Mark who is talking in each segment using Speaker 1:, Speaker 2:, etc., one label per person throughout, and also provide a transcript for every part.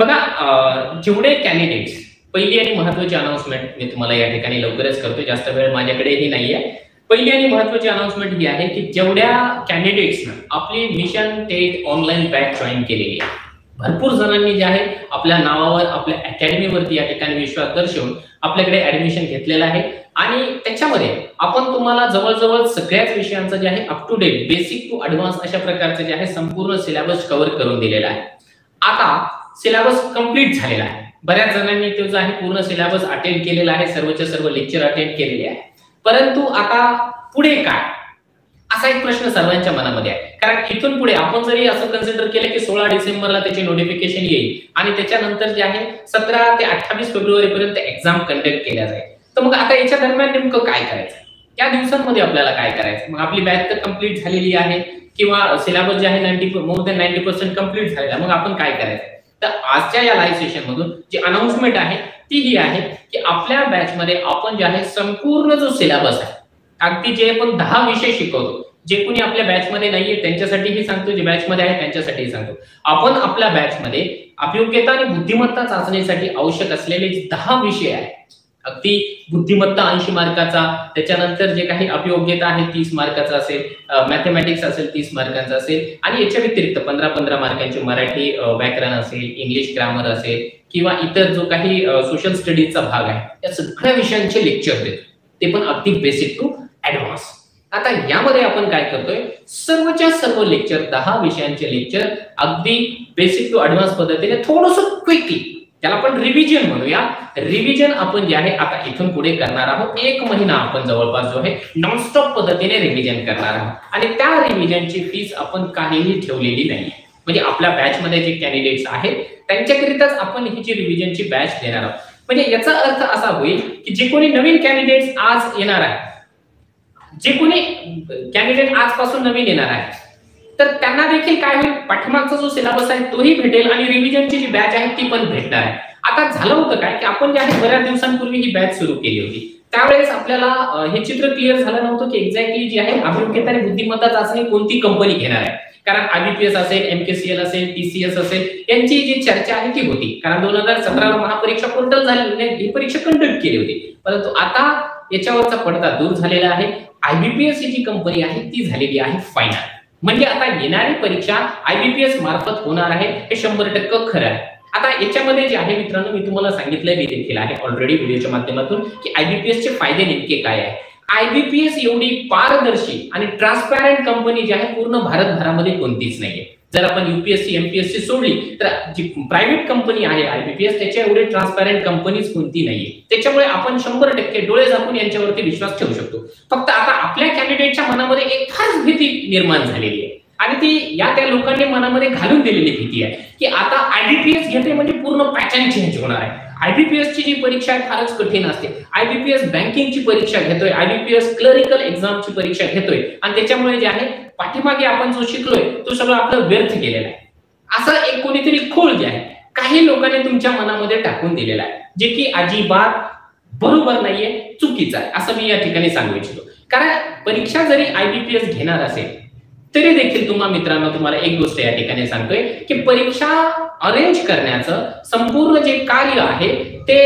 Speaker 1: बघा जेवढे कॅन्डिडेट्स पहिली आणि महत्वाची अनाउन्समेंट मी तुम्हाला या ठिकाणी लवकरच करतो जास्त वेळ माझ्याकडेही नाहीये. पहिली आणि महत्वाची अनाउन्समेंट ही आहे की जेवढ्या कॅन्डिडेट्सनं आपली mission TET online batch join केलेली आहे. भरपूर जणांनी जे आहे आपल्या नावावर आपल्या अकॅडमीवरती या ठिकाणी विश्वास दर्शवून आपल्याकडे ऍडमिशन घेतलेलं आहे. आणि त्याच्यामध्ये आपण तुम्हाला जवळजवळ सगळ्याच विषयांचं जे आहे up to date basic to advance अशा प्रकारचं जे आहे संपूर्ण सिलेबस कव्हर करून दिलेला आहे. आता सिलेबस कंप्लीट झालेला आहे. बऱ्याच जणांनी तो जो आहे पूर्ण सिलेबस अटेंड केलेला आहे सर्वच्या सर्व लेक्चर अटेंड केलेले आहे. परंतु आता पुढे काय? असा एक प्रश्न सर्वांच्या मनामध्ये आहे. कारण इथून पुढे आपण जरी असं कन्सिडर केलं की सोळा डिसेंबरला त्याची नोटिफिकेशन येईल आणि त्याच्यानंतर जे आहे सतरा ते अठ्ठावीस फेब्रुवारी पर्यंत एक्झाम कंडक्ट केल्या जाईल. तर मग आता याच्या दरम्यान नेमकं काय करायचं? त्या दिवसांमध्ये आपल्याला काय करायचं? मग आपली बॅच तर कंप्लीट झालेली आहे किंवा सिलेबस जे आहे ninety more than ninety percent complete झालेला मग आपण काय करायचं? तर आजच्या या लाईव्ह सेशन मधून जी अनाउन्समेंट आहे ती ही आहे की आपल्या बॅच मध्ये आपण जे आहे संपूर्ण जो सिलेबस आहे अगदी जे आपण दहा विषय शिकवतो जे कोणी आपल्या बॅच मध्ये नाहीये त्यांच्यासाठीही सांगतो जे बॅच मध्ये आहे त्यांच्यासाठीही सांगतो. आपण आपल्या बॅच मध्ये अभियोग्यता आणि बुद्धिमत्ता चाचणीसाठी आवश्यक असलेले दहा विषय आहेत अगदी बुद्धिमत्ता ऐंशी मार्काचा. त्याच्यानंतर जे काही अभियोग्यता आहे तीस मार्काचा असेल मॅथमॅटिक्स असेल तीस मार्कांचा असेल आणि याच्या व्यतिरिक्त पंधरा पंधरा मार्कांचे मराठी व्याकरण असेल इंग्लिश ग्रामर असेल किंवा इतर जो काही सोशल स्टडीजचा भाग आहे या सगळ्या विषयांचे लेक्चर देतो. ते पण अगदी बेसिक टू ऍडव्हान्स आता यामध्ये आपण काय करतोय? सर्वच्या सर्व लेक्चर दहा विषयांचे लेक्चर अगदी बेसिक टू ऍडव्हान्स पद्धतीने थोडस क्विकली त्याला आपण रिव्हिजन म्हणूया. रिव्हिजन आपण जे आहे आता इथून पुढे करणार आहोत. एक महिना आपण जवळपास जो आहे नॉनस्टॉप पद्धतीने रिव्हिजन करणार आहोत. आणि त्या रिव्हिजनची फीस आपण काहीही ठेवलेली नाही. म्हणजे आपल्या बॅच मध्ये जे कॅन्डिडेट्स आहेत त्यांच्याकरिताच आपण ही जी रिव्हिजनची बॅच देणार आहोत. म्हणजे याचा अर्थ असा होईल की जे कोणी नवीन कॅन्डिडेट्स आज येणार आहे जे कोणी कॅन्डिडेट आजपासून नवीन येणार आहे तर त्यांना देखील काय होईल? पाठीमागचा जो सिलेबस आहे तोही भेटेल आणि रिव्हिजनची जी बॅच आहे ती पण भेटणार आहे. आता झालं होतं काय? की आपण जे आहे बऱ्याच दिवसांपूर्वी ही बॅच सुरू केली होती. त्यावेळेस आपल्याला हे चित्र क्लिअर झालं नव्हतं की एक्झॅक्टली जी आहे अभिमुख्यता आणि बुद्धिमत्ता चाचणी कोणती कंपनी घेणार आहे. कारण आयबीपीएस असेल एमकेसीएल असेल टीसीएस असेल यांची जी चर्चा आहे ती होती. कारण दोन हजार सतराला महापरीक्षा पोर्टल झाली ही परीक्षा कंडक्ट केली होती. परंतु आता याच्यावरचा पडदा दूर झालेला आहे. आयबीपीएस ही जी कंपनी आहे ती झालेली आहे फायनल म्हणजे आता येणारी परीक्षा आयबीपीएस मार्फत होणार आहे हे शंभर टक्के खरं आहे. आता याच्यामध्ये जे आहे मित्रांनो मी तुम्हाला सांगितलेले देखील आहे ऑलरेडी व्हिडिओच्या माध्यमातून की आयबीपीएस चे फायदे नेमके काय आहे. आयबीपीएस एवढी पारदर्शी आणि ट्रान्सपॅरंट कंपनी जी आहे पूर्ण भारतभरामध्ये कोणतीच नाहीये. जर आपण युपीएससी एमपीएससी सोडली तर जी प्रायव्हेट कंपनी आहे आयबीपीएस त्याच्या एवढे ट्रान्सपॅरंट कंपनीज कोणती नाहीये. त्याच्यामुळे आपण शंभर टक्के डोळे झाकून यांच्यावरती विश्वास ठेवू शकतो. फक्त आता आपल्या कॅन्डिडेटच्या मनामध्ये एक खास भीती निर्माण झालेली आहे. आणि ती या त्या लोकांनी मनामध्ये घालून दिलेली भीती आहे की आता आयबीपीएस घेते म्हणजे पूर्ण पॅटर्न चेंज होणार आहे. आयबीपीएस ची जी परीक्षा आहे फारच कठीण असते. आयबीपीएस बँकिंगची परीक्षा घेतोय आयबीपीएस क्लरिकल एक्झामची परीक्षा घेतोय. आणि त्याच्यामुळे जे आहे पाठीमागे आपण जो शिकलोय तो सगळं आपलं व्यर्थ केलेला आहे. असा एक कोणीतरी खोल जे आहे काही लोकांनी तुमच्या मनामध्ये टाकून दिलेला आहे जे की अजिबात बरोबर नाहीये चुकीचं आहे असं मी या ठिकाणी सांगू इच्छितो. कारण परीक्षा जरी आयबीपीएस घेणार असेल तरी देखील तुम्हा मित्रांनो तुम्हाला एक गोष्ट या ठिकाणी सांगतोय की परीक्षा अरेंज करण्याचं संपूर्ण जे कार्य आहे ते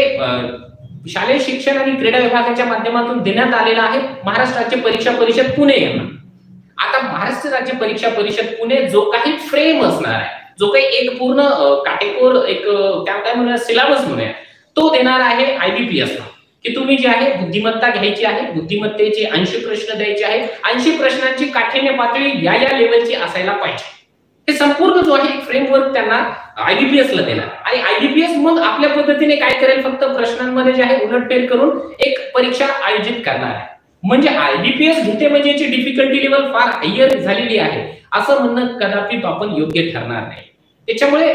Speaker 1: शालेय शिक्षण आणि क्रीडा विभागाच्या माध्यमातून देण्यात आलेलं आहे. महाराष्ट्र परीक्षा परिषद पुणे यांना. आता महाराष्ट्र राज्य परीक्षा परिषद पुणे जो काही फ्रेम असणार आहे जो काही एक पूर्ण काटेकोर एक त्या काय म्हणूया सिलेबस म्हणूया तो देणार आहे आयबीपीएसला की तुम्ही जे आहे बुद्धिमत्ता घ्यायची आहे बुद्धिमत्तेचे ऐंशी प्रश्न द्यायचे आहे ऐंशी प्रश्नांची काठीण्य पातळी या या लेवलची असायला पाहिजे. हे संपूर्ण जो आहे फ्रेमवर्क त्यांना आयबीपीएसला देणार. आणि आयबीपीएस मग आपल्या पद्धतीने काय करेल फक्त प्रश्नांमध्ये जे आहे उलटफेर करून एक परीक्षा आयोजित करणार आहे. म्हणजे आयबीपीएस घेते म्हणजे याची डिफिकल्टी लेवल फार हायर झालेली आहे. असं म्हणणं कदापि आपण योग्य ठरणार नाही. त्याच्यामुळे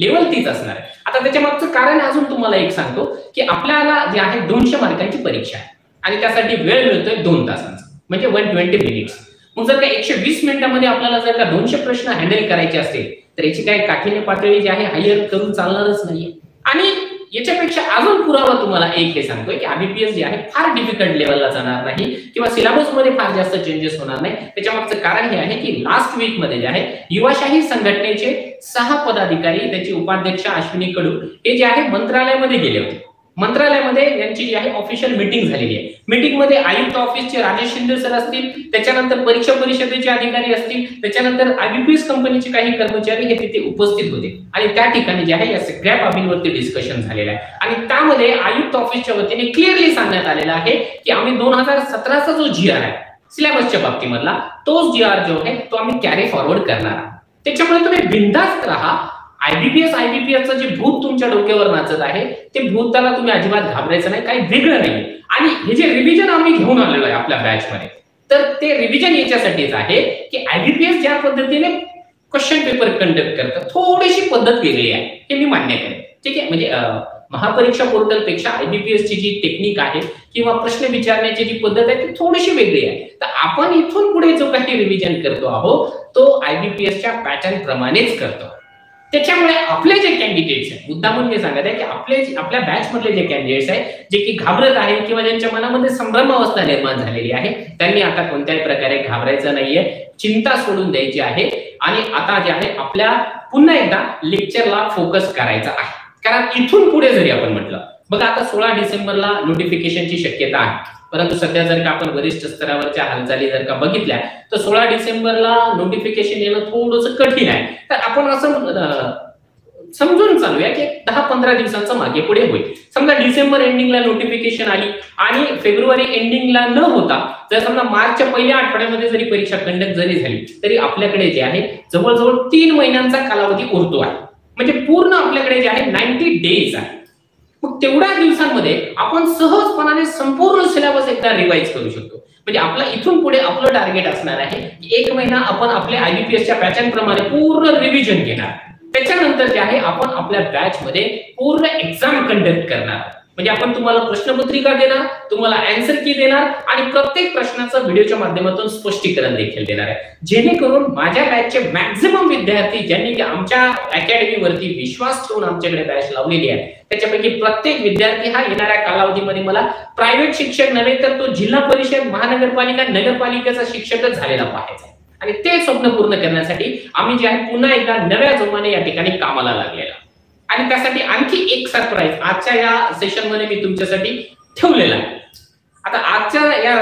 Speaker 1: लेवल तीच असणार आहे. आता त्याच्या मागचं कारण अजून तुम्हाला एक सांगतो की आपल्याला जे आहे दोनशे मार्कांची परीक्षा आहे. आणि त्यासाठी वेळ मिळतोय दोन तासांचा. म्हणजे वन ट्वेंटी मिनिट्स मग जर का एकशे वीस मिनिटांमध्ये आपल्याला जर का दोनशे प्रश्न हँडल करायचे असतील तर याची काय काठीण्य पातळी जी आहे हायर करून चालणारच नाहीये. आणि याच्यापेक्षा अजून पुरावा तुम्हाला एक हे सांगतोय की आयबीपीएस जे आहे फार डिफिकल्ट लेवलला जाणार नाही किंवा सिलेबसमध्ये फार जास्त चेंजेस होणार नाही. त्याच्या मागचं कारण हे आहे की लास्ट वीकमध्ये जे आहे युवाशाही संघटनेचे सहा पदाधिकारी त्याचे उपाध्यक्ष अश्विनी कडू हे जे आहे मंत्रालयामध्ये गेले होते. मंत्रालयामध्ये यांची जी आहे ऑफिशियल मीटिंग झालेली आहे. मीटिंगमध्ये आयुक्त ऑफिसचे राजेश शिंदे सर असतील त्याच्यानंतर परीक्षा परिषदेचे अधिकारी असतील त्याच्यानंतर आयबीपीएस कंपनीचे काही कर्मचारी हे तिथे उपस्थित होते. आणि त्या ठिकाणी जे आहे या सगळ्या बाबींवरती डिस्कशन झालेलं आहे. आणि त्यामध्ये आयुक्त ऑफिसच्या वतीने क्लिअरली सांगण्यात आलेलं आहे की आम्ही दोन हजार सतराचा जो जी आर आहे सिलेबसच्या बाबतीमधला तोच जी आर जो आहे तो आम्ही कॅरी फॉरवर्ड करणार आहोत. त्याच्यामुळे तुम्ही बिंदास्त राहा. आयबीपीएस आयबीपीएसचं जे भूत तुमच्या डोक्यावर नाचत आहे ते भूताला तुम्ही अजिबात घाबरायचं नाही काही वेगळं नाही. आणि हे जे रिव्हिजन आम्ही घेऊन आलेलो आहे आपल्या बॅचमध्ये तर ते रिव्हिजन याच्यासाठीच आहे की आयबीपीएस ज्या पद्धतीने क्वेश्चन पेपर कंडक्ट करतात थोडीशी पद्धत वेगळी आहे हे मी मान्य करेन. ठीक आहे? म्हणजे महापरीक्षा पोर्टलपेक्षा आयबीपीएस ची जी टेक्निक आहे किंवा प्रश्न विचारण्याची जी पद्धत आहे ती थोडीशी वेगळी आहे. तर आपण इथून पुढे जो काही रिव्हिजन करतो आहोत तो आयबीपीएसच्या पॅटर्न प्रमाणेच करतो. त्याच्यामुळे आपले जे कॅन्डिडेट्स आहेत म्हणून मी सांगत आहे की आपले आपल्या बॅच मधले जे कॅन्डिडेट्स आहेत जे की घाबरत आहे किंवा ज्यांच्या मनामध्ये संभ्रम अवस्था निर्माण झालेली आहे त्यांनी आता कोणत्याही प्रकारे घाबरायचं नाहीये चिंता सोडून द्यायची आहे आणि आता जे आहे आपल्या पुन्हा एकदा लेक्चरला फोकस करायचा आहे. कारण इथून पुढे जरी आपण म्हटलं बघा आता सोळा डिसेंबरला नोटिफिकेशनची शक्यता आहे. परंतु सध्या जर का आपण वरिष्ठ स्तरावरच्या हालचाली जर का बघितल्या तर सोळा डिसेंबरला नोटिफिकेशन येणं थोडंसं कठीण आहे. तर आपण असं समजून चालूया की दहा पंधरा दिवसांचा मागे पुढे होईल. समजा डिसेंबर एंडिंगला नोटिफिकेशन आली आणि फेब्रुवारी एंडिंगला न होता जर समजा मार्चच्या पहिल्या आठवड्यामध्ये जरी परीक्षा कंडक्ट जरी झाली तरी आपल्याकडे जे आहे जवळजवळ तीन महिन्यांचा कालावधी उरतो आहे. म्हणजे पूर्ण आपल्याकडे जे आहे नाईन्टी डेज आहे. मग तेवढ्या दिवसांमध्ये आपण सहजपणाने संपूर्ण सिलेबस एकदा रिवाईज करू शकतो. म्हणजे आपला इथून पुढे आपलं टार्गेट असणार आहे की एक महिना आपण आपल्या आयबीपीएसच्या पॅटर्न प्रमाणे पूर्ण रिव्हिजन घेणार. त्याच्यानंतर जे आहे आपण आपल्या बॅच मध्ये पूर्ण एक्झाम कंडक्ट करणार. म्हणजे आपण तुम्हाला प्रश्नपत्रिका देणार तुम्हाला अँसर की देणार आणि प्रत्येक प्रश्नाचं व्हिडिओच्या माध्यमातून स्पष्टीकरण देखील देणार आहे. जेणेकरून माझ्या बॅचचे मॅक्झिमम विद्यार्थी ज्यांनी आमच्या अकॅडमीवरती विश्वास ठेवून आमच्याकडे बॅच लावलेली आहे त्याच्यापैकी प्रत्येक विद्यार्थी हा येणाऱ्या कालावधीमध्ये मला प्रायव्हेट शिक्षक नव्हे तर तो जिल्हा परिषद महानगरपालिका नगरपालिकेचा शिक्षकच झालेला पाहायचा आणि ते स्वप्न पूर्ण करण्यासाठी आम्ही जे आहे पुन्हा एकदा नव्या जोमाने या ठिकाणी कामाला लागलेला आणि त्यासाठी आणखी एक सरप्राईज आजच्या या सेशनमध्ये मी तुमच्यासाठी ठेवलेला आहे. आता आजच्या या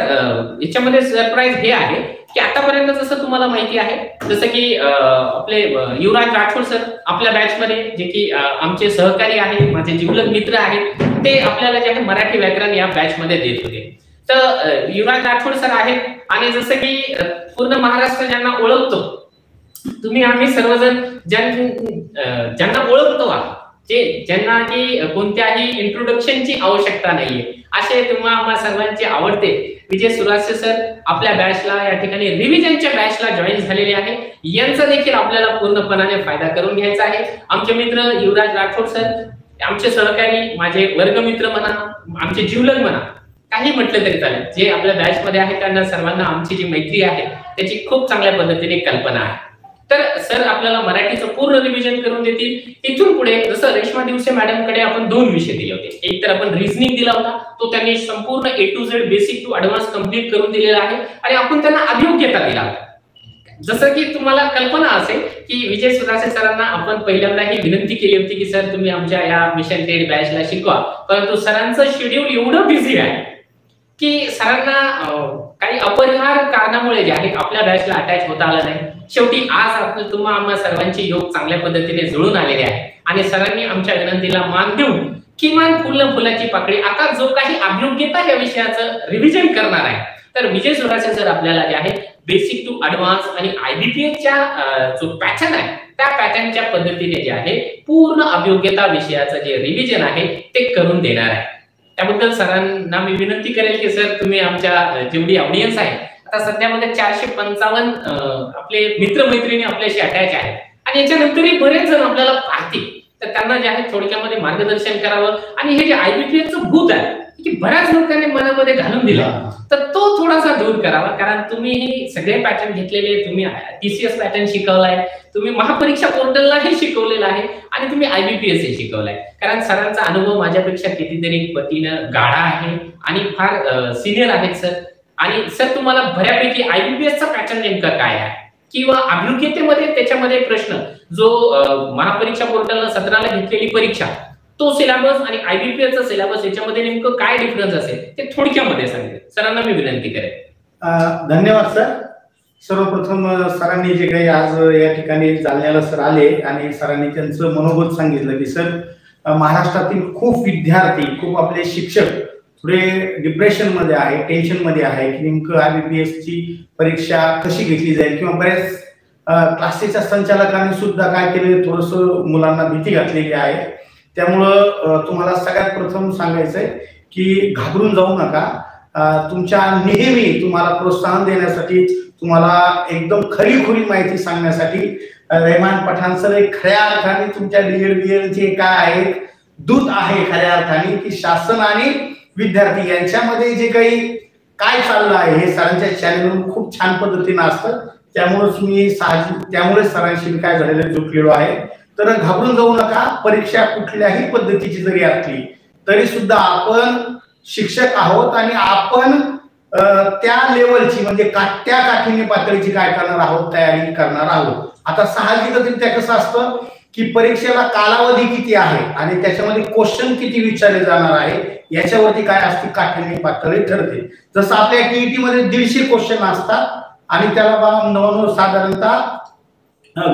Speaker 1: याच्यामध्ये सरप्राईज हे आहे की आतापर्यंत जसं तुम्हाला माहिती आहे जसं की आपले युवराज राठोड सर आपल्या बॅचमध्ये जे की आमचे सहकारी आहेत माझे जिवलग मित्र आहेत ते आपल्याला जे आहे मराठी व्याकरण या बॅचमध्ये देत होते. तर युवराज राठोड सर आहेत आणि जसं की पूर्ण महाराष्ट्र ज्यांना ओळखतो तुम्ही आम्ही सर्वजण ज्यांना ओळखतो आहोत जे ज्यांना की कोणत्याही इंट्रोडक्शनची आवश्यकता नाहीये. असे तुम्हा आम्हा सर्वांचे आवडते. विजय सुरासे सर आपल्या बॅचला या ठिकाणी रिव्हिजनच्या बॅचला जॉईन झालेले आहे. यांचा देखील आपल्याला पूर्णपणाने फायदा करून घ्यायचा आहे. आमचे मित्र युवराज राठोड सर आमचे सहकारी माझे वर्गमित्र म्हणा आमचे जीवलग म्हणा काही म्हटलं तरी चालेल. जे आपल्या बॅच मध्ये आहे त्यांना सर्वांना आमची जी मैत्री आहे त्याची खूप चांगल्या पद्धतीने कल्पना आहे. तर सर आपल्याला मराठीचं पूर्ण रिव्हिजन करून देतील. इथून पुढे जसं रेश्मा दिवसे मॅडमकडे आपण दोन विषय दिले होते. एक तर आपण रिझनिंग दिला होता तो त्यांनी संपूर्ण A to Z basic to advance complete करून दिलेला आहे. आणि आपण त्यांना अभियोग्यता दिला होता. जसं की तुम्हाला कल्पना असेल की विजय सुदासे सरांना आपण पहिल्यांदा ही विनंती केली होती की सर तुम्ही आमच्या या मिशन ट्रेड बॅचला शिकवा. परंतु सरांचं शेड्यूल एवढं बिझी आहे की सरांना काही अपरिहार कारणामुळे जे आहे आपल्या बॅचला अटॅच होता आलं नाही. शेवटी आज आपण तुम्हा आम्हा सर्वांचे योग चांगल्या पद्धतीने जुळून आलेले आहे. आणि सरांनी आमच्या विनंतीला मान देऊन किमान फुल फुलाची पाकळी आता जो काही अभियोग्यता या विषयाचं रिव्हिजन करणार आहे. तर विजय सुरासे सर आपल्याला जे आहे बेसिक टू ऍडव्हान्स आणि आयबीपीएसच्या जो पॅटर्न आहे त्या पॅटर्नच्या पद्धतीने जे आहे पूर्ण अभियोग्यता विषयाचं जे रिव्हिजन आहे ते करून देणार आहे. त्याबद्दल सरांना मी विनंती करेल की सर तुम्ही आमच्या जेवढी ऑडियन्स आहे आता सध्यामध्ये चारशे पंचावन्न आपले मित्रमैत्रिणी आपल्याशी अटॅच आहेत. आणि याच्यानंतरही बरेच जण आपल्याला पाहतील. तर त्यांना जे आहे थोडक्यामध्ये मार्गदर्शन करावं. आणि हे जे आयबीपीएसचं भूत आहे की बऱ्याच लोकांनी मनामध्ये घालून दिलं. तर तो थोडासा दूर करावा. कारण तुम्ही सगळे पॅटर्न घेतलेले तुम्ही टीसीएस पॅटर्न शिकवलाय. तुम्ही महापरीक्षा पोर्टलला हे शिकवलेलं आहे. आणि तुम्ही आयबीपीएस हे शिकवलाय. कारण सरांचा अनुभव माझ्यापेक्षा कितीतरी पतीनं गाढा आहे आणि फार सिनियर आहेत सर. आणि सर तुम्हाला बऱ्यापैकी आयबीपीएसचा पॅटर्न नेमका काय आहे? किंवा अभियोग्यतेमध्ये त्याच्यामध्ये प्रश्न जो महापरीक्षा पोर्टलला सतराला घेतलेली परीक्षा तो सिलेबस आणि आयबीपीएलचा सिलेबस याच्यामध्ये नेमकं काय डिफरन्स असेल ते थोडक्यामध्ये सांगेल सरांना मी विनंती करेन.
Speaker 2: धन्यवाद सर. सर्वप्रथम सरांनी जे काही आज या ठिकाणी जालन्याला सर आले आणि सरांनी त्यांचं मनोगत सांगितलं की सर महाराष्ट्रातील खूप विद्यार्थी खूप आपले शिक्षक थोडे डिप्रेशनमध्ये आहे टेन्शनमध्ये आहे की नेमकं पी ची परीक्षा कशी घेतली जाईल? किंवा बऱ्याच क्लासेसच्या संचालकांनी सुद्धा काय केले थोडस मुलांना भीती घातलेली आहे. त्यामुळं तुम्हाला सगळ्यात प्रथम सांगायचंय की घाबरून जाऊ नका. तुमच्या नेहमी तुम्हाला प्रोत्साहन देण्यासाठी तुम्हाला एकदम खरी खुरी माहिती सांगण्यासाठी रेहमान पठाण सर एक खऱ्या अर्थाने तुमच्या डीएड बीएड चे काय आहे दूत आहे खऱ्या अर्थाने की शासन आणि विद्यार्थी यांच्यामध्ये जे काही काय चाललं आहे हे सरांच्या चॅनलवरून खूप छान पद्धतीनं असतं. त्यामुळेच मी साहजिक त्यामुळे सरांशी काय झालेलं झुकलेलो आहे. तर घाबरून जाऊ नका परीक्षा कुठल्याही पद्धतीची जरी असली तरी सुद्धा आपण शिक्षक आहोत आणि आपण त्या लेवलची म्हणजे त्या काठीने पातळीची काय करणार आहोत तयारी करणार आहोत. आता साहजिकरित्या कसं असतं की परीक्षेला कालावधी किती आहे आणि त्याच्यामध्ये क्वेश्चन किती विचारले जाणार आहे याच्यावरती काय असते काठिण्य पातळी ठरते. जसं आपल्या टीईटी मध्ये दीडशे क्वेश्चन असतात आणि त्याला साधारणतः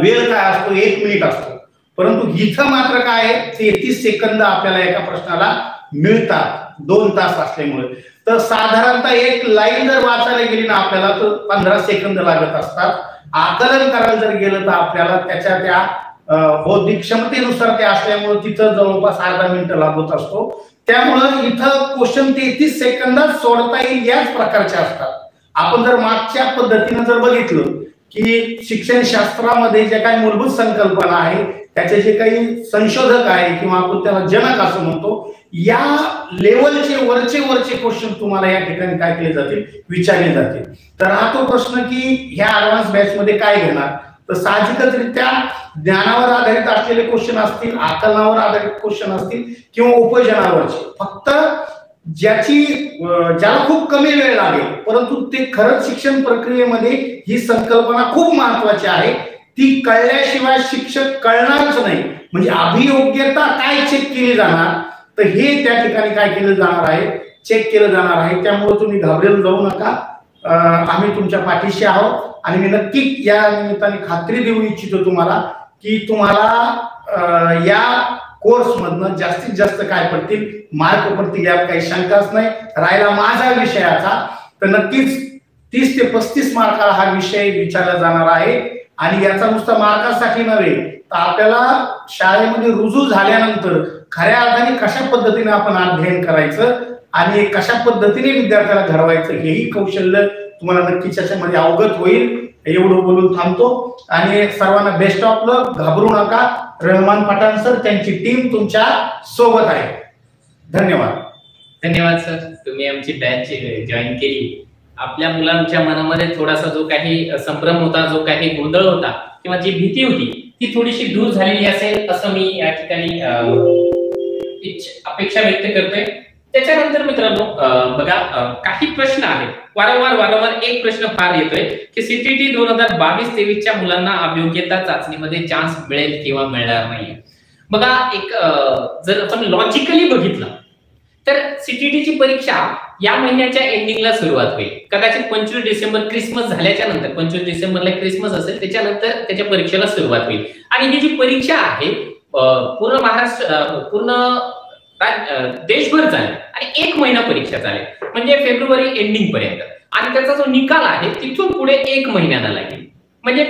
Speaker 2: वेळ काय असतो? एक मिनिट असतो. परंतु इथं मात्र काय आहे? तेहतीस सेकंद आपल्याला एका प्रश्नाला मिळतात. दोन तास असल्यामुळे. तर साधारणतः एक लाईन जर वाचायला गेली ना आपल्याला तर पंधरा सेकंद लागत असतात. आकलन करायला जर गेलं तर आपल्याला त्याच्या त्या बौद्धिक क्षमतेनुसार ते असल्यामुळे तिथं जवळपास अर्धा मिनिट लागत असतो. त्यामुळं इथं क्वेश्चन तेहतीस सेकंदात सोडता येईल याच प्रकारचे असतात. आपण जर मागच्या पद्धतीनं जर बघितलं की शिक्षण शास्त्रामध्ये जे काही मूलभूत संकल्पना आहे त्याचे जे काही संशोधक आहे किंवा आपण त्याला जनक असं म्हणतो या लेवलचे वरचे वरचे क्वेश्चन तुम्हाला या ठिकाणी काय केले जातील? विचारले जातील. तर हा तो प्रश्न की ह्या ऍडव्हान्स बॅच मध्ये काय घेणार? तर साहजिकचरित्या ज्ञानावर आधारित असलेले क्वेश्चन असतील आकलनावर आधारित क्वेश्चन असतील किंवा उपजनावरचे. फक्त ज्याची ज्याला खूप कमी वेळ लागेल परंतु ते खरंच शिक्षण प्रक्रियेमध्ये ही संकल्पना खूप महत्वाची आहे. ती कळल्याशिवाय शिक्षक कळणारच नाही. म्हणजे अभियोग्यता काय चेक केली जाणार? तर हे त्या ठिकाणी काय केलं जाणार आहे? चेक केलं जाणार आहे. त्यामुळे तुम्ही घाबरेल जाऊ नका. आम्ही तुमच्या पाठीशी आहोत. आणि मी नक्की या निमित्ताने खात्री देऊ इच्छितो तुम्हाला की तुम्हाला या कोर्स मधनं जास्तीत जास्त काय पडतील मार्क पडतील यात काही शंकाच नाही. राहिला माझ्या विषयाचा तर नक्कीच तीस ते पस्तीस मार्काला हा विषय विचारला जाणार आहे. आणि याचा नुसता मार्कासाठी नव्हे तर आपल्याला शाळेमध्ये रुजू झाल्यानंतर खऱ्या अर्थाने कशा पद्धतीने आपण अध्ययन करायचं आणि कशा पद्धतीने विद्यार्थ्याला घडवायचं हेही कौशल्य तुम्हाला नक्कीच याच्यामध्ये अवगत होईल. एवढं बोलून थांबतो. आणि सर्वांना बेस्ट ऑफ लक घाबरू नका. रहमान पठाण सर त्यांची टीम तुमच्यासोबत आहे. धन्यवाद.
Speaker 1: धन्यवाद सर तुम्ही आमची बॅच जॉईन केली. आपल्या मुलांच्या मनामध्ये थोडासा जो काही संभ्रम होता जो काही गोंधळ होता किंवा जी भीती होती ती थोडीशी दूर झालेली असेल असं मी या ठिकाणी अपेक्षा व्यक्त करतोय. त्याच्यानंतर मित्रांनो बघा काही प्रश्न आहेत. वारंवार वारंवार एक प्रश्न फार येतोय की सीटीटी दोन हजार बावीस तेवीसच्या मुलांना अभियोग्यता चाचणीमध्ये चान्स मिळेल किंवा मिळणार नाही बघा एक जर आपण लॉजिकली बघितलं तर सीटीटीची परीक्षा या महिन्याच्या एंडिंगला सुरुवात होईल. कदाचित पंचवीस डिसेंबर क्रिसमस झाल्याच्यानंतर पंचवीस डिसेंबरला क्रिसमस असेल त्याच्यानंतर त्याच्या परीक्षेला सुरुवात होईल. आणि ही जी परीक्षा आहे पूर्ण महाराष्ट्र पूर्ण देशभर झाले आणि एक महिना परीक्षा झाले. म्हणजे फेब्रुवारी एंडिंग पर्यंत. आणि त्याचा जो निकाल आहे तिथून पुढे एक महिन्याला लागेल. म्हणजे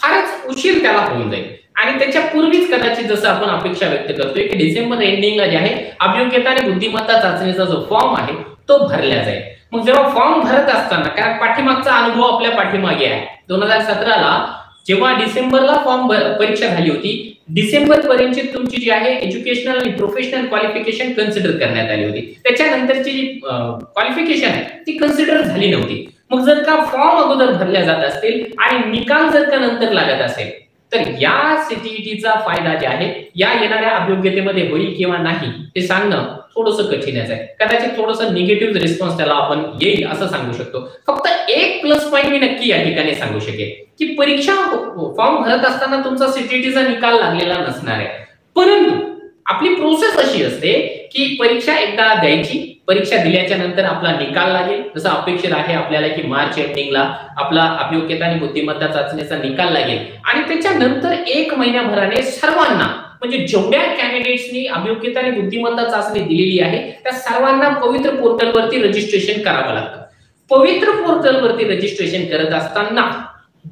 Speaker 1: फारच उशीर त्याला होऊन जाईल. आणि त्याच्या पूर्वीच कदाचित जसं आपण अपेक्षा व्यक्त करतोय की डिसेंबर एंडिंगला जे आहे अभियोग्यता आणि बुद्धिमत्ता चाचणीचा जो फॉर्म आहे तो भरला जाईल. मग जेव्हा फॉर्म भरत असताना कारण पाठीमागचा अनुभव आपल्या पाठीमागे आहे. दोन हजार सतराला जेव्हा डिसेंबरला फॉर्म परीक्षा झाली होती डिसेंबर पर्यंतची तुमची जी आहे एज्युकेशनल आणि प्रोफेशनल क्वालिफिकेशन कन्सिडर करण्यात आली होती. त्याच्यानंतरची जी क्वालिफिकेशन आहे ती कन्सिडर झाली नव्हती. मग जर का फॉर्म अगोदर भरल्या जात असतील आणि निकाल जर का नंतर लागत असेल तर या सीटीईटीचा फायदा जे आहे या येणाऱ्या अभियोग्यतेमध्ये होईल किंवा नाही हे सांगणं थोडस कठीणच आहे. कदाचित थोडस निगेटिव्ह रिस्पॉन्स त्याला आपण येईल असं सांगू शकतो. फक्त एक प्लस पॉईंट मी नक्की या ठिकाणी सांगू शकेल की परीक्षा हो, हो, फॉर्म भरत असताना तुमचा सीटीईटीचा निकाल लागलेला नसणार आहे. परंतु आपली प्रोसेस अशी असते की परीक्षा एकदा द्यायची परीक्षा दिल्याच्या नंतर आपला निकाल लागेल. जसं अपेक्षित आहे आपल्याला की मार्च एंडिंगला आपला अभियोग्यता आणि बुद्धिमत्ता चाचणीचा निकाल लागेल. आणि त्याच्यानंतर एक महिन्याभराने सर्वांना म्हणजे जेवढ्या कॅन्डिडेट्सनी अभियोग्यता आणि बुद्धिमत्ता चाचणी दिलेली आहे त्या सर्वांना पवित्र पोर्टलवरती रजिस्ट्रेशन करावं लागतं. पवित्र पोर्टलवरती रजिस्ट्रेशन करत असताना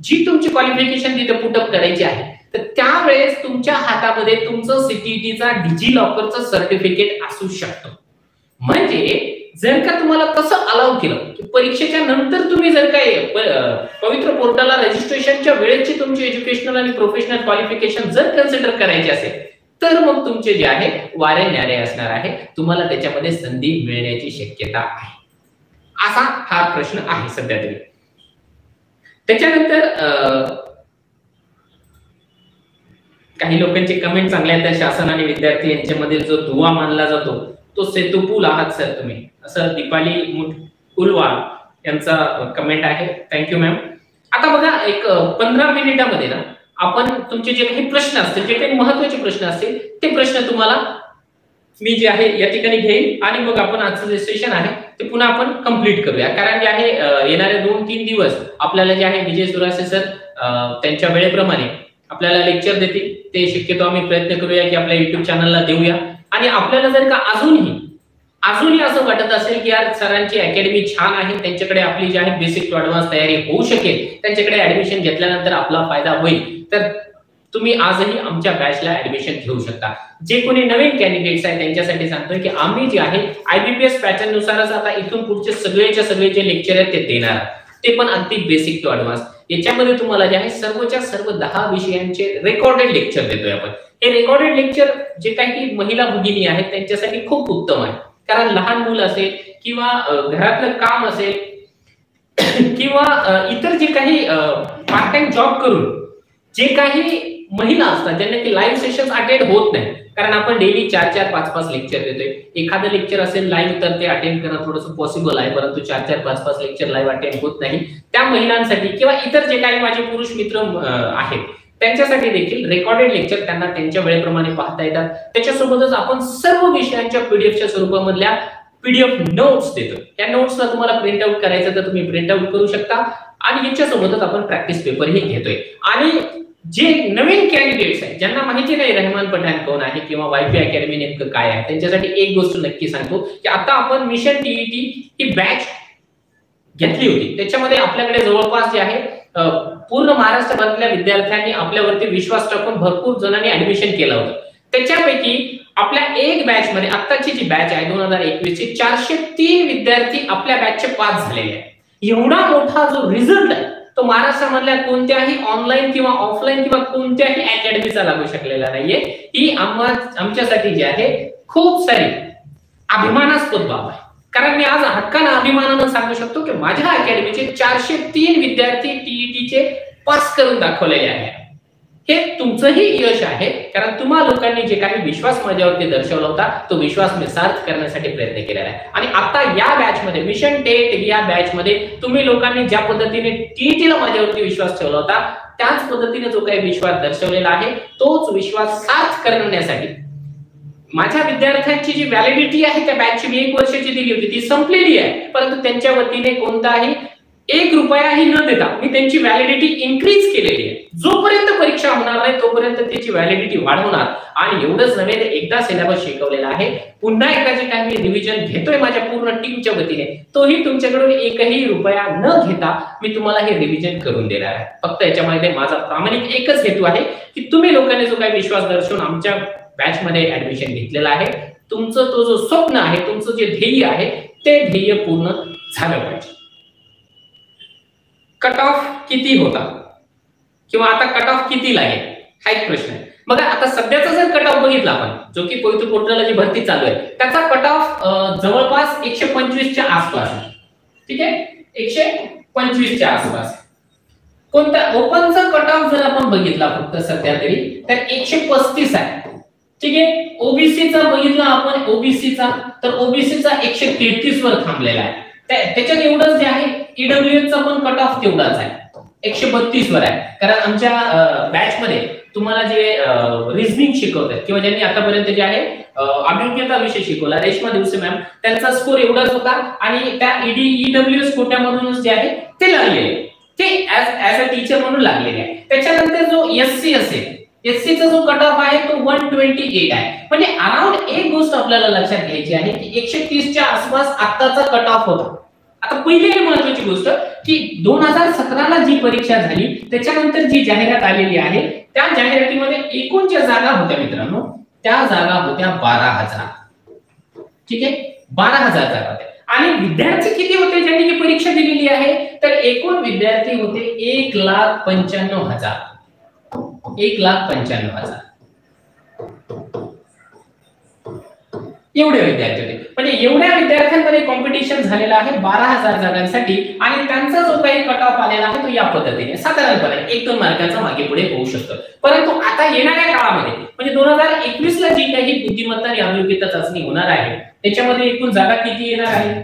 Speaker 1: जी तुमची क्वालिफिकेशन तिथे पुटअप करायची आहे तर त्यावेळेस तुमच्या हातामध्ये तुमचं सीटीईटीचा डिजी लॉकरचं सर्टिफिकेट असू शकतं. म्हणजे जर का तुम्हाला तसं अलाव केलं की परीक्षेच्या नंतर तुम्ही जर काय पवित्र पोर्टलला रजिस्ट्रेशनच्या वेळेची तुमची एज्युकेशनल आणि प्रोफेशनल क्वालिफिकेशन जर कन्सिडर करायची असेल तर मग तुमचे जे आहे वारे न्यारे असणार आहे. तुम्हाला त्याच्यामध्ये संधी मिळण्याची शक्यता आहे. असा हा प्रश्न आहे सध्या तरी. त्याच्यानंतर काही लोकांचे कमेंट चांगले आहेत. त्या शासन आणि विद्यार्थी यांच्यामध्ये जो दुवा मानला जातो तो सेतू पूल आहात सर तुम्ही. असं दीपाली कुलवाल यांचा कमेंट आहे. थँक्यू मॅम आता बघा एक पंधरा मिनिटामध्ये ना आपण तुमचे जे काही प्रश्न असतील जे काही महत्त्वाचे प्रश्न असतील ते प्रश्न तुम्हाला मी जे आहे या ठिकाणी घेईन. आणि मग आपण आजचं जे सेशन आहे ते पुन्हा आपण कंप्लीट करूया. कारण जे आहे येणारे दोन तीन दिवस आपल्याला जे आहे विजय सुरासे सर त्यांच्या वेळेप्रमाणे आपल्याला लेक्चर देतील. ते शक्यतो आम्ही प्रयत्न करूया की आपल्या युट्यूब चॅनलला देऊया. आणि आपल्याला जर का अजूनही अजूनही असं वाटत असेल की यार सरांची अकॅडमी छान आहे त्यांच्याकडे आपली जी आहे बेसिक टू ऍडव्हान्स तयारी होऊ शकेल त्यांच्याकडे ऍडमिशन घेतल्यानंतर आपला फायदा होईल तर तुम्ही आजही आमच्या बॅचला ऍडमिशन घेऊ शकता. जे कोणी नवीन कॅन्डिडेट्स आहेत त्यांच्यासाठी सांगतोय की आम्ही जे आहे आयबीपीएस पॅटर्न नुसारच आता इथून पुढचे सगळेच्या सगळे जे लेक्चर आहेत ते देणार. ते पण अगदी बेसिक टू ऍडव्हान्स याच्यामध्ये तुम्हाला जे आहे सर्वच्या सर्व दहा विषयांचे रेकॉर्डेड लेक्चर देतोय आपण. हे रेकॉर्डेड लेक्चर जे काही महिला भगिनी आहेत त्यांच्यासाठी खूप उत्तम आहे. कारण लहान मुलं असेल किंवा घरातलं काम असेल किंवा इतर जे काही पार्ट टाइम जॉब करून जे काही महिला असतात ज्यांना की लाईव्ह सेशन अटेंड होत नाही कारण आपण डेली चार चार पाच पाच लेक्चर देतोय. एखादं लेक्चर असेल लाईव्ह तर ते अटेंड करणं थोडंसं पॉसिबल आहे. परंतु चार चार पाच पाच लेक्चर लाईव्ह अटेंड होत नाही. त्या महिलांसाठी किंवा इतर जे काही माझे पुरुष मित्र आहेत त्यांच्यासाठी देखील रेकॉर्डेड लेक्चर त्यांना त्यांच्या वेळेप्रमाणे पाहता येतात. त्याच्यासोबतच आपण सर्व विषयांच्या पीडीएफच्या स्वरूपामधल्या पीडीएफ नोट्स देतो. या नोट्सला तुम्हाला प्रिंट आउट करायचं तर तुम्ही प्रिंट आउट करू शकता. आणि याच्यासोबतच आपण प्रॅक्टिस पेपरही घेतोय. आणि जे नवीन कॅन्डिडेट्स आहेत ज्यांना माहिती नाही रहमान पठाण कोण आहे किंवा वायपी अकॅडमी नेमकं काय आहे त्यांच्यासाठी एक गोष्ट नक्की सांगतो की आता आपण मिशन टीईटी ही बॅच घेतली होती. त्याच्यामध्ये आपल्याकडे जवळपास जे आहे पूर्ण महाराष्ट्रातल्या विद्यार्थ्यांनी आपल्यावरती विश्वास टाकून भरपूर जणांनी ऍडमिशन केलं होतं. त्याच्यापैकी आपल्या एक बॅच मध्ये आत्ताची जी बॅच आहे दोन हजार एकवीस ची चारशे तीन विद्यार्थी आपल्या बॅचचे पास झालेले आहेत. एवढा मोठा जो रिझल्ट आहे तो महाराष्ट्रामधल्या कोणत्याही ऑनलाईन किंवा ऑफलाईन किंवा कोणत्याही अकॅडमीचा लागू शकलेला नाहीये. ही आमच्यासाठी जी आहे खूप सारी अभिमानास्पद बाब आहे. कारण मी आज हक्कानं अभिमानानं सांगू शकतो की माझ्या अकॅडमीचे चारशे तीन विद्यार्थी टीईटीचे पास करून दाखवलेले आहे हे तुमचंही यश आहे कारण तुम्हा लोकांनी जे काही विश्वास माझ्यावरती दर्शवला होता तो विश्वास मी सार्थ करण्यासाठी प्रयत्न केलेला आहे. आणि आता या बॅच मध्ये मिशन टेट या बॅच मध्ये तुम्ही लोकांनी ज्या पद्धतीने टीईटीला माझ्यावरती विश्वास ठेवला होता त्याच पद्धतीने जो काही विश्वास दर्शवलेला आहे तोच विश्वास सार्थ करण्यासाठी माझ्या विद्यार्थ्यांची जी व्हॅलिडिटी आहे त्या बॅचची मी एक वर्षाची दिली होती ती संपलेली आहे. परंतु त्यांच्या वतीने कोणताही एक रुपयाही न देता मी त्यांची व्हॅलिडिटी इन्क्रीज केलेली आहे. जोपर्यंत परीक्षा होणार नाही तोपर्यंत त्याची व्हॅलिडिटी वाढवणार. आणि एवढंच नव्हे तर एकदा सिलेबस शिकवलेला आहे. पुन्हा एकदा जे काही मी रिव्हिजन घेतोय माझ्या पूर्ण टीमच्या वतीने. तोही तुमच्याकडून एकही रुपया न घेता मी तुम्हाला हे रिव्हिजन करून देणार आहे. फक्त याच्यामध्ये माझा प्रामाणिक एकच हेतू आहे की तुम्ही लोकांनी जो काही विश्वास दर्शवून आमच्या बॅच मध्ये ऍडमिशन घेतलेलं आहे तुमचं तो जो स्वप्न आहे तुमचं जे ध्येय आहे ते ध्येय पूर्ण झालं पाहिजे. कट ऑफ किती होता? किंवा आता कट ऑफ किती लागेल हा एक प्रश्न आहे. बघा आता सध्याचा जर कट ऑफ बघितला आपण जो की पवित्र पोर्टलला जी भरती चालू आहे त्याचा कट ऑफ जवळपास एकशे पंचवीसच्या आसपास आहे. ठीक आहे? एकशे पंचवीसच्या आसपास. कोणता ओपनचा कट ऑफ जर आपण बघितला फक्त सध्या तरी तर एकशे पस्तीस आहे. ठीक आहे? ओबीसीचा बघितला आपण ओबीसीचा तर ओबीसीचा एकशे तेहतीस वर थांबलेला आहे. त्याच्यात एवढंच जे आहे ईडब्ल्यू चा पण कट ऑफ तेवढाच आहे. एकशे बत्तीस वर आहे. कारण आमच्या बॅच मध्ये तुम्हाला जे रिझनिंग आहेत किंवा ज्यांनी आतापर्यंत जे आहे अं, अभिज्ञता विषय शिकवला रेश्मा दिवसे मॅम त्यांचा स्कोर एवढाच होता आणि त्या E ईडी कोट्यामधूनच जे आहे ते लागलेले ते ऍज अ टीचर म्हणून लागलेले आहे त्याच्यानंतर जो एस सी असेल एससीचा जो कट ऑफ आहे तो वन ट्वेंटी एट आहे. म्हणजे अराउंड एक गोष्ट आपल्याला लक्षात घ्यायची आहे की एकशे तीसच्या आसपास आत्ताचा कट ऑफ होता. आता पहिली आणि महत्वाची गोष्ट की दोन हजार सतराला जी परीक्षा झाली त्याच्यानंतर जी जाहिरात आलेली आहे त्या जाहिरातीमध्ये एकूण ज्या जागा होत्या मित्रांनो. त्या जागा होत्या बारा हजार. ठीक आहे? बारा हजार जागा होत्या. आणि विद्यार्थी किती होते ज्यांनी जी परीक्षा दिलेली आहे? तर एकूण विद्यार्थी होते एक लाख पंच्याण्णव हजार. एक लाख पंच्याण्णव हजार. एवढे विद्यार्थी होते. म्हणजे एवढ्या विद्यार्थ्यांमध्ये कॉम्पिटिशन झालेलं आहे बारा हजार जागांसाठी. आणि त्यांचा जो काही कट ऑफ आलेला आहे तो या पद्धतीने साधारणपणे एक दोन मार्काचा मागे पुढे होऊ शकतो. परंतु आता येणाऱ्या काळामध्ये म्हणजे दोन हजार एकवीस ला जी काही बुद्धिमत्ता आणि अभियोग्यता चाचणी होणार आहे त्याच्यामध्ये एकूण जागा किती येणार आहे?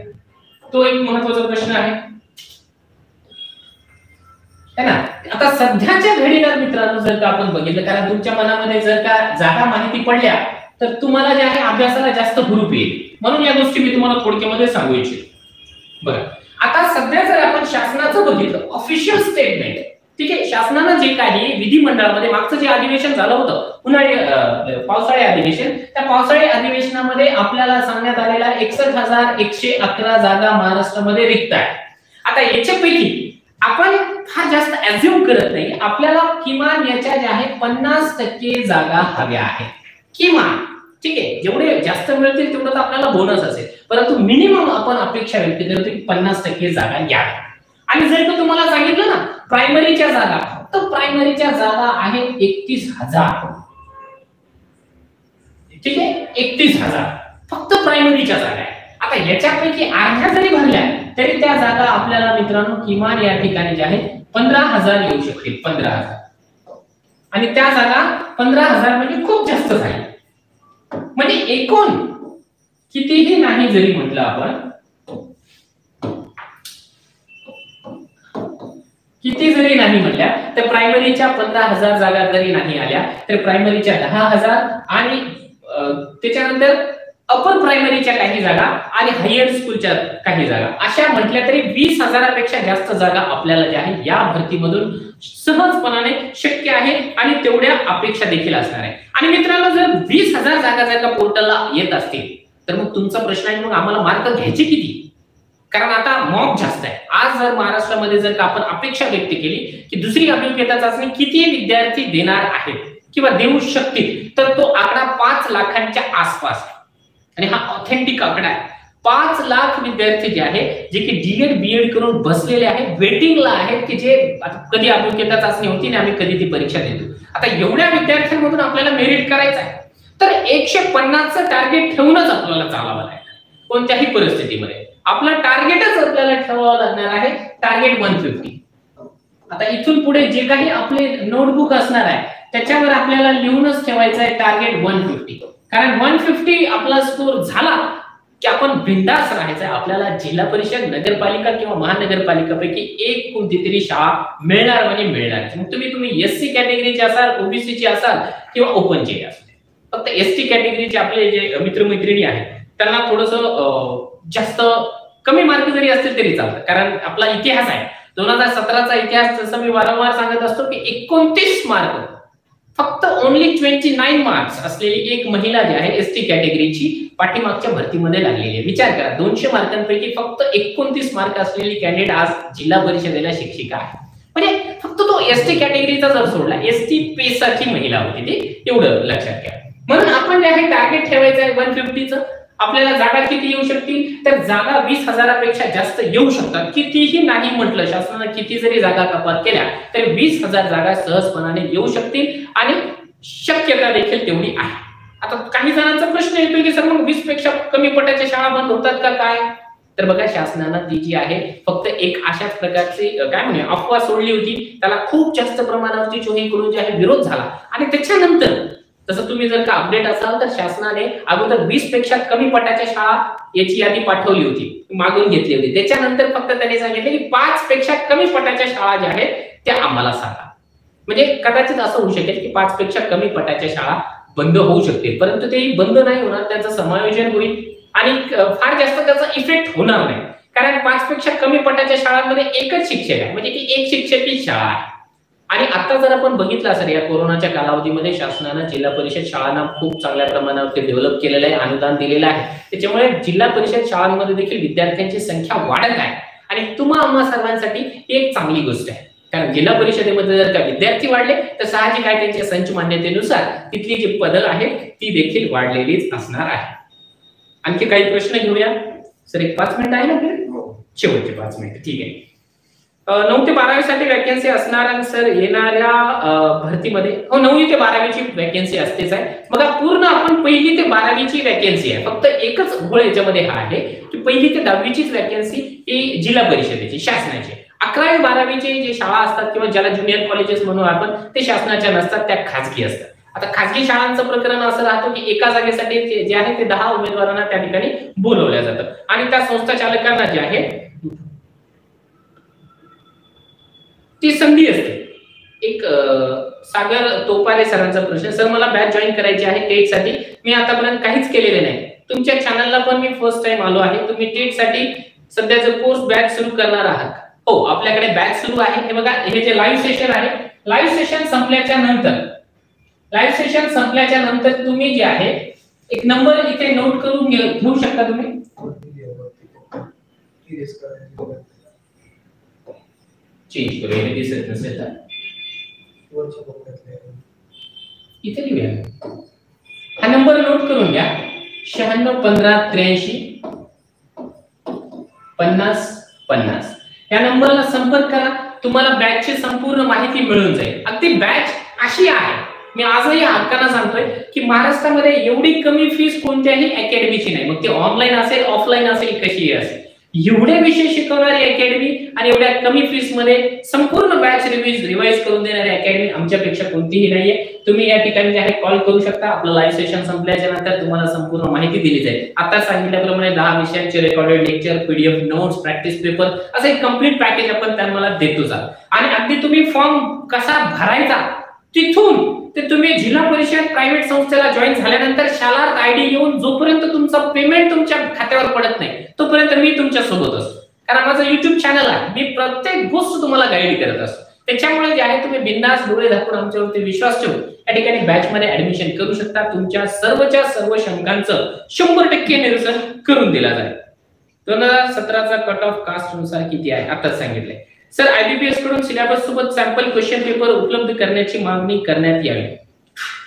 Speaker 1: तो एक महत्त्वाचा प्रश्न आहे. है ना? आता सध्याच्या घडीला मित्रांनो जर का आपण बघितलं कारण तुमच्या मनामध्ये जर का जागा माहिती पडल्या तर तुम्हाला जे आहे अभ्यासाला जास्त हुरूप येईल. म्हणून या गोष्टी मी तुम्हाला थोडक्यामध्ये सांगू इच्छितो. बघा आता सध्या जर आपण शासनाचं बघितलं ऑफिशियल स्टेटमेंट ठीक आहे? शासनानं जे काही विधिमंडळामध्ये मागचं जे अधिवेशन झालं होतं उन्हाळी पावसाळी अधिवेशन त्या पावसाळी अधिवेशनामध्ये आपल्याला सांगण्यात आलेला एकसष्ट हजार एकशे अकरा जागा महाराष्ट्रामध्ये रिक्त आहे आता याच्यापैकी आपण फार जास्त अझ्युम करत नाही आपल्याला किमान याच्या ज्या आहेत पन्नास टक्के जागा हव्या आहेत. किमान. ठीक आहे जेवढे जास्त मिळतील तेवढं तर आपल्याला बोनस असेल. परंतु मिनिमम आपण अपेक्षा व्यक्त करतो की पन्नास टक्के जागा याव्या आणि जर का तुम्हाला सांगितलं ना प्रायमरीच्या जागा फक्त प्रायमरीच्या जागा आहेत एकतीस हजार. ठीक आहे एकतीस हजार. फक्त प्रायमरीच्या जागा आहे. आता याच्यापैकी अर्ध्या जरी भरल्या तरी त्या जागा आपल्याला मित्रांनो किमान या ठिकाणी ज्या आहेत पंधरा हजार येऊ शकतील पंधरा हजार. आणि त्या जागा पंधरा हजार म्हणजे खूप जास्त झाली. म्हणजे एकूण कितीही नाही जरी म्हटलं आपण किती जरी नाही म्हटल्या तर प्रायमरीच्या पंधरा हजार जागा जरी नाही आल्या तर प्रायमरीच्या दहा हजार आणि त्याच्यानंतर अपर प्रायमरीच्या काही जागा आणि हायर स्कूलच्या काही जागा. अशा म्हटल्या तरी वीस हजारापेक्षा जास्त जागा आपल्याला ज्या आहेत या भरतीमधून सहजपणाने शक्य आहे आणि तेवढ्या अपेक्षा देखील असणार आहे. आणि मित्रांनो जर वीस हजार जागा जर का पोर्टलला येत असतील तर मग तुमचा प्रश्न आहे मग आम्हाला मार्क घ्यायचे किती? कारण आता मॉक जास्त आहे. आज जर महाराष्ट्रामध्ये जर का आपण अपेक्षा व्यक्त केली की दुसरी अभियोग्यता चाचणी किती विद्यार्थी देणार आहेत किंवा देऊ शकतील तर तो आकडा पाच लाखांच्या आसपास आणि हा ऑथेंटिक आकडा आहे. पाच लाख विद्यार्थी जे आहे जे की डीएड बीएड करून बसलेले आहेत वेटिंगला आहेत की जे कधी अभियोग्यता चाचणी होती आणि आम्ही कधी ती परीक्षा देतो. आता एवढ्या विद्यार्थ्यांमधून आपल्याला मेरिट करायचं आहे. तर एकशे पन्नासचं टार्गेट ठेवूनच आपल्याला चालावं लागेल कोणत्याही परिस्थितीमध्ये. आपला टार्गेटच आपल्याला ठेवावं लागणार आहे टार्गेट वन फिफ्टी आता इथून पुढे जे काही आपले नोटबुक असणार आहे त्याच्यावर आपल्याला लिहूनच ठेवायचं आहे टार्गेट वन फिफ्टी कारण वन फिफ्टी आपला स्कोर झाला की आपण बिंदास राहायचं. आपल्याला जिल्हा परिषद नगरपालिका किंवा महानगरपालिकापैकी एक कोणती तरी शाळा मिळणार म्हणजे मिळणार मग तुम्ही तुम्ही एससी कॅटेगरीचे असाल ओबीसीची असाल किंवा ओपनचे असाल. फक्त एसटी कॅटेगरीचे आपले जे मित्रमैत्रिणी आहेत त्यांना थोडस जास्त कमी मार्क जरी असतील तरी चालतं. कारण आपला इतिहास आहे. दोन हजार सतराचा इतिहास जसं मी वारंवार सांगत असतो की एकोणतीस मार्क फक्त ओनली ट्वेंटी नाईन मार्क्स असलेली एक महिला जी आहे एस टी कॅटेगरीची पाठीमागच्या भरतीमध्ये लागलेली आहे. विचार करा दोनशे मार्कांपैकी फक्त एकोणतीस मार्क असलेली कॅन्डिडेट आज जिल्हा परिषदेला शिक्षिका आहे. म्हणजे फक्त तो एस टी कॅटेगरीचा जर सोडला एस टी पेसाची महिला होती ती एवढं लक्षात घ्या. म्हणून आपण जे आहे टार्गेट ठेवायचं आहे वन फिफ्टीचं आपल्याला जागा किती येऊ शकतील? तर जागा वीस हजारापेक्षा जास्त येऊ शकतात. कितीही नाही म्हटलं शासनानं किती जरी जागा कपात केल्या तरी वीस हजार जागा सहजपणाने येऊ शकतील आणि शक्यता देखील तेवढी आहे. आता काही जणांचा प्रश्न येतो की सर मग वीसपेक्षा कमी पटाच्या शाळा बंद होतात का काय? तर बघा शासनानं ती जी आहे फक्त एक अशाच प्रकारची काय म्हणूया अफवा सोडली होती. त्याला खूप जास्त प्रमाणावरती चोहीकडून जे आहे विरोध झाला. आणि त्याच्यानंतर तसं तुम्ही जर का अपडेट असाल तर शासनाने अगोदर वीसपेक्षा कमी पटाच्या शाळा याची यादी पाठवली होती. मागून घेतली होती. त्याच्यानंतर फक्त त्यांनी सांगितले की पाच पेक्षा कमी पटाच्या शाळा ज्या आहेत त्या आम्हाला सांगा. म्हणजे कदाचित असं होऊ शकेल की पाच पेक्षा कमी पटाच्या शाळा बंद होऊ शकतील. परंतु ते बंद नाही होणार त्याचं समायोजन होईल आणि फार जास्त त्याचा इफेक्ट होणार नाही. कारण पाच पेक्षा कमी पटाच्या शाळांमध्ये एकच शिक्षक आहे. म्हणजे ती एक शिक्षक ही शाळा आहे. आणि आता जर आपण बघितलं असेल या कोरोनाच्या कालावधीमध्ये शासनानं जिल्हा परिषद शाळांना खूप चांगल्या प्रमाणावरती डेव्हलप केलेलं आहे अनुदान दिलेलं आहे. त्याच्यामुळे जिल्हा परिषद शाळांमध्ये देखील विद्यार्थ्यांची संख्या वाढत आहे. आणि तुम्हा आम्हा सर्वांसाठी ही एक चांगली गोष्ट आहे. कारण जिल्हा परिषदेमध्ये जर का विद्यार्थी वाढले तर साहजिक आहे त्यांच्या संच मान्यतेनुसार तिथली जी पदं आहेत ती देखील वाढलेलीच असणार आहे. आणखी काही प्रश्न घेऊया? सर एक पाच मिनिट आहे ना? आपल्याकडे? शेवटचे पाच मिनिट. ठीक आहे. नऊ ते बारावी साठी वॅकन्सी असणार सर येणाऱ्या भरतीमध्ये हो नववी ते बारावीची वॅकन्सी असतेच आहे. बघा पूर्ण आपण पहिली ते बारावीची वॅकन्सी आहे. फक्त एकच घोळ याच्यामध्ये हा आहे की पहिली ते दहावीचीच वॅकन्सी ही जिल्हा परिषदेची शासनाची अकरावी बारावीचे जे शाळा असतात किंवा ज्याला ज्युनियर कॉलेजेस म्हणू आपण ते शासनाच्या नसतात त्या खाजगी असतात. आता खाजगी शाळांचं प्रकरण असं राहतं की एका जागेसाठी जे- जे आहे ते दहा उमेदवारांना त्या ठिकाणी बोलवल्या जातं. आणि त्या संस्था चालकांना जे आहे ती संधी असते. एक सागर तोपारे सरांचा प्रश्न सर मला बॅच जॉईन करायची आहे टेटसाठी मी आतापर्यंत काहीच केलेले नाही. तुमच्या चॅनलला पण मी फर्स्ट टाइम आलो आहे. तुम्ही टेटसाठी सध्याचं कोर्स बॅच सुरू करणार आहात. हो आपल्याकडे बॅच सुरू आहे. हे बघा हे जे लाईव्ह सेशन आहे लाईव्ह सेशन संपल्याच्या नंतर लाईव्ह सेशन संपल्याच्या नंतर तुम्ही जे आहे एक नंबर इथे नोट करून घेऊ शकता तुम्ही? चेंज करू हे दिसत नसेल तर. इथे लिहूया. हा नंबर नोट करून घ्या. शहाण्णव पंधरा त्र्याऐंशी पन्नास पन्नास. या नंबरला संपर्क करा. तुम्हाला बॅचची संपूर्ण माहिती मिळून जाईल. अगदी बॅच अशी आहे. मी आजही हक्कानं सांगतोय की महाराष्ट्रामध्ये एवढी कमी फीस कोणत्याही अकॅडमीची नाही. मग ते ऑनलाईन असेल ऑफलाईन असेल कशीही असेल. एवढे विषय शिकवणारी अकॅडमी आणि एवढ्या कमी फीसमध्ये संपूर्ण बॅच रिव्हिज रिवाइज करून देणारी अकॅडमी आमच्यापेक्षा कोणतीही नाहीये. तुम्ही या ठिकाणी जे आहे कॉल करू शकता. आपलं लाईव्ह सेशन संपल्याच्या नंतर तुम्हाला संपूर्ण माहिती दिली जाईल. आता सांगितल्याप्रमाणे दहा विषयांचे recorded lecture PDF notes practice paper असं एक कंप्लीट पॅकेज आपण त्यांना देतो जा आणि अगदी तुम्ही फॉर्म कसा भरायचा तिथून ते तुम्ही जिल्हा परिषद प्रायव्हेट संस्थेला जॉईन झाल्यानंतर शालार्थ आयडी येऊन जोपर्यंत तुमचा पेमेंट तुमच्या खात्यावर पडत नाही तोपर्यंत मी तुमच्यासोबत असतो. कारण माझं युट्यूब चॅनल आहे. मी प्रत्येक गोष्ट तुम्हाला गाईड करत असतो. त्याच्यामुळे जे आहे तुम्ही बिंदास डोळे झाकून आमच्यावरती विश्वास ठेवून या ठिकाणी बॅच मध्ये ऍडमिशन करू शकता. तुमच्या सर्वच्या सर्व शंकांचं शंभर टक्के निरसन करून दिला जाईल. दोन हजार सतराचा कट ऑफ कास्टनुसार किती आहे? आताच सांगितलंय. सर आयबीपीएसकडून सिलेबस सोबत सॅम्पल क्वेश्चन पेपर उपलब्ध करण्याची मागणी करण्यात यावी.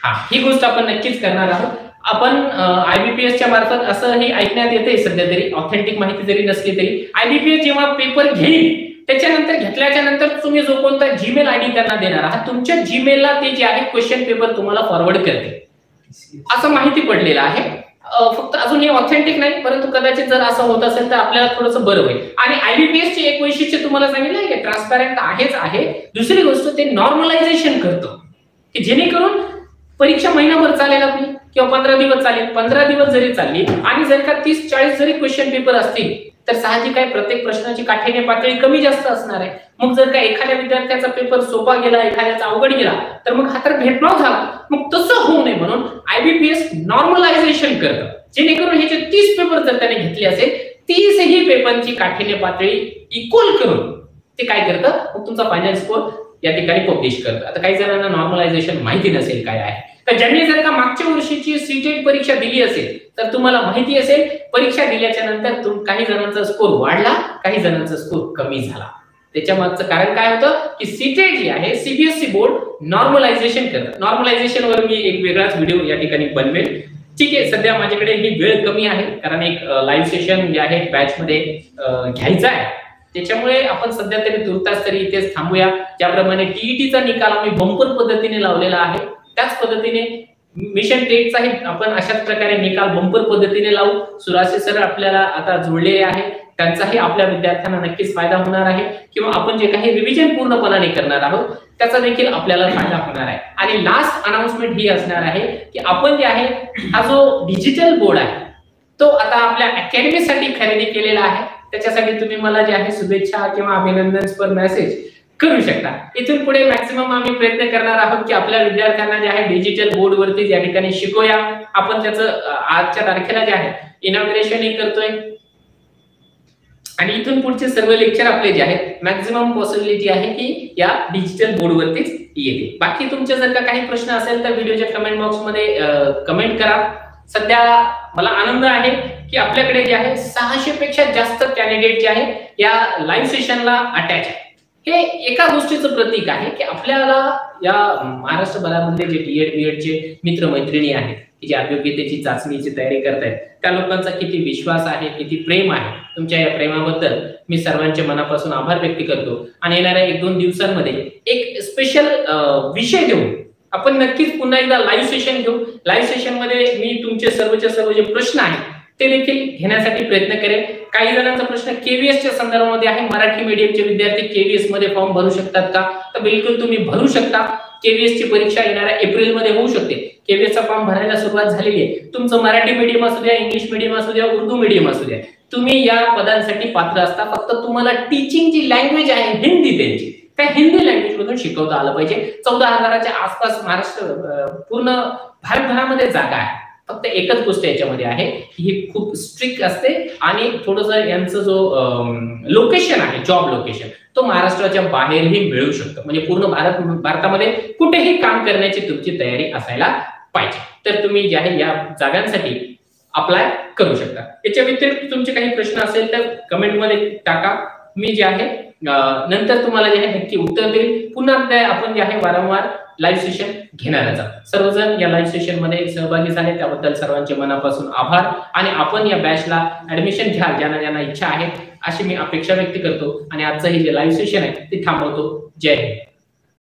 Speaker 1: हा ही गोष्ट आपण नक्कीच करणार आहोत. आपण आयबीपीएस च्या मार्फत असं हे ऐकण्यात येते सध्या तरी ऑथेंटिक माहिती जरी नसली तरी. आयबीपीएस जेव्हा पेपर घेईल त्याच्यानंतर घेतल्याच्या नंतर तुम्ही जो कोणता जीमेल आयडी त्यांना देणार आहात तुमच्या जीमेलला ते जे आहे क्वेश्चन पेपर तुम्हाला फॉरवर्ड करते असं माहिती पडलेलं आहे. फक्त अजून हे ऑथेंटिक नाही परंतु कदाचित जर असं होत असेल तर आपल्याला थोडंसं बरं होईल. आणि आयबीपीएस चे एक वैशिष्ट्य तुम्हाला सांगितलं की ट्रान्सपॅरंट आहेच आहे. दुसरी गोष्ट ते नॉर्मलायझेशन करतं. की जेणेकरून परीक्षा महिनाभर चालेल आपली किंवा पंधरा दिवस चालेल पंधरा दिवस जरी चालली आणि जर का तीस चाळीस जरी क्वेश्चन पेपर असतील तर साहजिक आहे प्रत्येक प्रश्नाची काठीण्य पातळी कमी जास्त असणार आहे. मग जर का एखाद्या विद्यार्थ्याचा पेपर सोपा गेला एखाद्याचा अवघड गेला तर मग हा तर भेटणार झाला. मग तसं होऊ नये म्हणून आयबीपीएस नॉर्मलायझेशन करतं. जेणेकरून हे जे तीस पेपर जर त्याने घेतले असेल तीसही पेपरची काठीण्य पातळी इक्वल करून ते काय करतं? मग तुमचा फायनल स्कोर या ठिकाणी पब्लिश करतं. आता काही जणांना नॉर्मलायझेशन माहिती नसेल काय आहे. तर ज्यांनी जर का मागच्या वर्षीची सीटेट परीक्षा दिली असेल तर तुम्हाला माहिती असेल परीक्षा दिल्याच्या नंतर तुम काही जणांचा स्कोर वाढला काही जणांचा स्कोर कमी झाला. त्याच्या मागचं कारण काय होतं की सीटेट जी आहे सीबीएसई बोर्ड नॉर्मलायझेशन करत नॉर्मलायझेशन वर मी एक वेगळाच व्हिडिओ या ठिकाणी बनवेल. ठीक आहे सध्या माझ्याकडे ही वेळ कमी आहे कारण एक लाईव्ह सेशन जे आहे बॅच मध्ये घ्यायचा घ्यायचं आहे. त्याच्यामुळे आपण सध्या तरी तुर्तास तरी इथेच थांबूया. ज्याप्रमाणे टीईटीचा निकाल आम्ही बंपर पद्धतीने लावलेला आहे. त्याच पद्धतीने मिशन टेटचाही आपण अशाच प्रकारे निकाल बंपर पद्धतीने लावू. सुरासे सर आपल्याला आता जोडलेले आहे. त्यांचाही आपल्या विद्यार्थ्यांना नक्कीच फायदा होणार आहे. किंवा आपण जे काही रिव्हिजन पूर्णपणाने करणार आहोत त्याचा देखील आपल्याला फायदा होणार आहे. आणि लास्ट अनाउन्समेंट ही असणार आहे की आपण जे आहे हा जो डिजिटल बोर्ड आहे तो आता आपल्या अकॅडमीसाठी खरेदी केलेला आहे. त्याच्यासाठी तुम्ही मला जे आहे शुभेच्छा किंवा अभिनंदन मेसेज करू शकता. इथून पुढे मॅक्सिमम आम्ही प्रयत्न करणार आहोत की आपल्या विद्यार्थ्यांना जे आहे डिजिटल बोर्डवरती या ठिकाणी शिकूया आपण त्याचं आजच्या तारखेला जे आहे इनॉग्रेशनही करतोय. आणि इथून पुढचे सर्व लेक्चर आपले जे आहेत मॅक्झिमम पॉसिबिलिटी आहे की या डिजिटल बोर्डवरतीच येते बाकी तुमचे जर का काही प्रश्न असेल तर व्हिडिओच्या कमेंट बॉक्समध्ये कमेंट करा. सध्या मला आनंद आहे की आपल्याकडे जे आहे सहाशे पेक्षा जास्त कॅन्डिडेट जे आहे या लाईव्ह सेशनला अटॅच आहे हे एका गोष्टीचं प्रतीक आहे की आपल्याला या महाराष्ट्रभरामधले जे डीएड बीएडचे मित्र मैत्रिणी आहेत की जे अयोग्यतेची चाचणीची तयारी करतायत त्या लोकांचा किती विश्वास आहे किती प्रेम आहे तुमच्या या प्रेमाबद्दल मी सर्वांचे मनापासून आभार व्यक्त करतो. आणि येणाऱ्या एक दोन दिवसांमध्ये एक स्पेशल विषय घेऊन आपण नक्कीच पुन्हा एकदा लाईव्ह सेशन घेऊ. लाईव्ह सेशनमध्ये मी तुमचे सर्वच्या सर्व जे प्रश्न आहेत ते देखील घेण्यासाठी प्रयत्न करेल काही जणांचा प्रश्न केव्हीएसच्या संदर्भामध्ये आहे. मराठी मीडियमचे विद्यार्थी केव्हीएसमध्ये फॉर्म भरू शकतात का? तर बिलकुल तुम्ही भरू शकता. केव्हीएस ची परीक्षा येणाऱ्या एप्रिलमध्ये होऊ शकते. केव्हीएस चा फॉर्म भरायला सुरुवात झालेली आहे. तुमचं मराठी मीडियम असू द्या इंग्लिश मीडियम असू द्या उर्दू मीडियम असू द्या तुम्ही या पदांसाठी पात्र असता. फक्त तुम्हाला टीचिंग जी लँग्वेज आहे हिंदी त्यांची. त्या हिंदी लँग्वेज मधून शिकवता आलं पाहिजे. चौदा हजाराच्या आसपास महाराष्ट्र पूर्ण भारतभरामध्ये जागा आहे. फक्त एकच गोष्ट याच्यामध्ये आहे की ही खूप स्ट्रिक्ट असते आणि थोडस यांचं जो लोकेशन आहे जॉब लोकेशन तो महाराष्ट्राच्या बाहेरही मिळू शकतो. म्हणजे पूर्ण भारत भारतामध्ये कुठेही काम करण्याची तुमची तयारी असायला पाहिजे. तर तुम्ही जे आहे या जागांसाठी अप्लाय करू शकता. याच्या व्यतिरिक्त तुमचे काही प्रश्न असेल तर कमेंटमध्ये टाका. मी जे आहे नंतर तुम्हाला जे आहे नक्की उत्तर देईल. पुन्हा आपण जे आहे वारंवार लाईव्ह सेशन घेणारच आहोत. सर्वजण या लाईव्ह सेशनमध्ये सहभागी झाले त्याबद्दल सर्वांचे मनापासून आभार. आणि आपण या बॅचला ऍडमिशन घ्या ज्यांना ज्यांना इच्छा आहे अशी मी अपेक्षा व्यक्त करतो. आणि आजचं हे जे लाईव्ह सेशन आहे ते थांबवतो. जय हिंद.